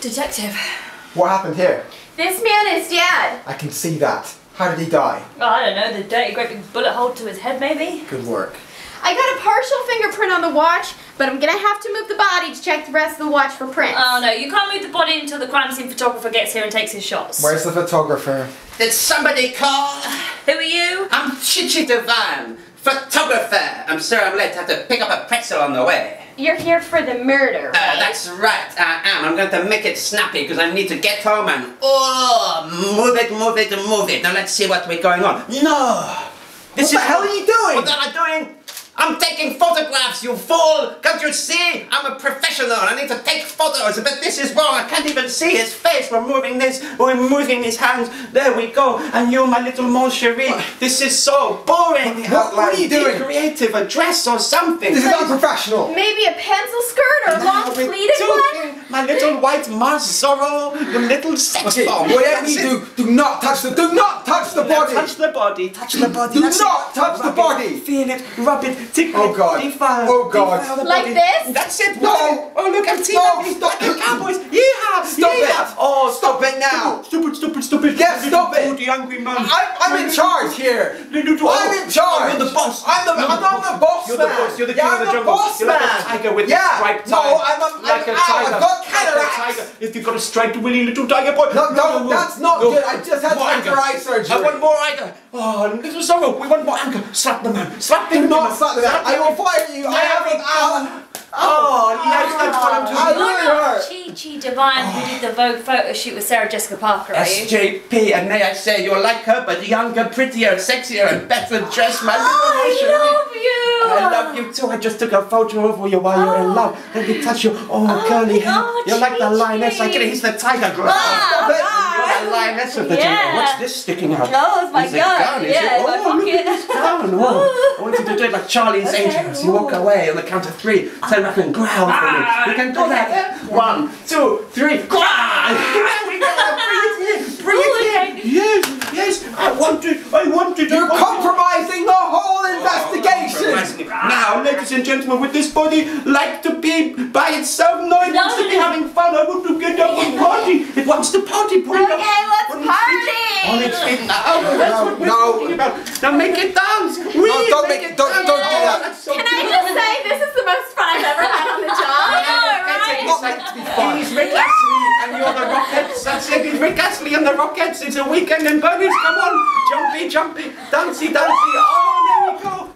Detective. What happened here? This man is dead. I can see that. How did he die? Oh, I don't know, the dirty great big bullet hole to his head maybe? Good work. I got a partial fingerprint on the watch, but I'm gonna have to move the body to check the rest of the watch for prints. Oh no, you can't move the body until the crime scene photographer gets here and takes his shots. Where's the photographer? Did somebody call? Who are you? I'm Chi Chi Divine, photographer. I'm sorry I'm late. I have to pick up a pretzel on the way. You're here for the murder, Uh, that's right, I am. I'm going to make it snappy because I need to get home and oh, move it, move it, move it. Now let's see what we're going on. No, What the hell are you doing? What am I doing? I'm taking photographs, you fool! Can't you see? I'm a professional. I need to take photos, but this is wrong. I can't even see his face. We're moving this, we're moving his hands. There we go. And you, my little mon chéri, this is so boring. The What- what are you outline. Be doing? creative, a dress or something. This is unprofessional. Maybe a pencil skirt or a long pleated one? My little white Mars Zorro, the little sex Okay, bomb. whatever That's you it. do, do not touch the do not touch the Now body. Touch the body, touch the body. Do that's not it. touch the Rub it, body. Feel it, rub it, tickle Oh, God. defile. Oh, God. defile the Like body. this? That's it. No. Oh look, I'm teeing No, up these stop fucking it. cowboys. Yeehaw! Stop yeehaw. it. Oh, Stop it now. Stupid. Yeah, stop it. Hungry man. I'm, I'm in charge here. I'm in charge. Oh, you're the boss. I'm the, I'm, I'm the boss You're man. the boss. You're the king of the the jungle. You're man. like a tiger with yeah. striped No. I'm a, like a tiger. I've got cataracts. tiger. If you've got a striped willy little tiger boy. No, no, that's not No. good. I just had anger. eye surgery. I want more anger. Oh, little sorrow. We want more anger. Slap the man. Slap Do him. not slap man. I will fire you. I have an ow. Oh, yes, that's what I'm I doing. really You're not hurt. Chi Chi Divine who did the Vogue photo shoot with Sarah Jessica Parker, are you? SJP, and may I say you're like her, but younger, prettier, sexier, and better dressed, my little oh, I love you! I love you too. I just took a photo of you while you're in oh. love. Let me touch you. Oh, Oh, curly hair. oh, You're like the Chi-Chi. lioness. I get it. He's the tiger girl. Ah, You're the lioness of the Yeah. What's this sticking out? Oh, it's my It's gun. gun, is Yeah, it? in my oh, look at this gun. Oh. I want you to do it like Charlie's Okay. Angels. You walk away on the count of three. Turn back and growl for me. You can do that. One, two, three. Growl! There we go. Breathe in. Breathe in. Okay. Yes, yes. I wanted. I wanted. You're I wanted- compromising the whole investigation. Now, ladies and gentlemen, would this body like to be by itself? No, it wants to be having fun. I want to get up and party. It wants to party. Put it up. Okay, let's on its. On its party! feet. Now, that's what we're no. talking about. Now make it dance. We No, don't make it- don't- dance. don't do that. So Can I just say, this is the most fun I've ever had on the job? It's not meant to be fun. He's Rick Astley and you're the Rockettes. That's it. He's Rick Astley and the Rockettes. It's a weekend in Bernie's. Come on. Jumpy, jumpy. Dancey, dancey. Oh, there we go.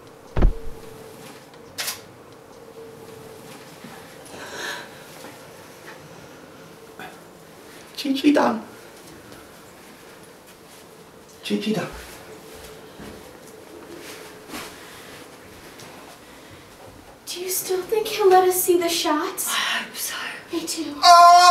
Chi Chi done. Chi Chi done. Do you still think he'll let us see the shots? I hope so. Me too. Oh!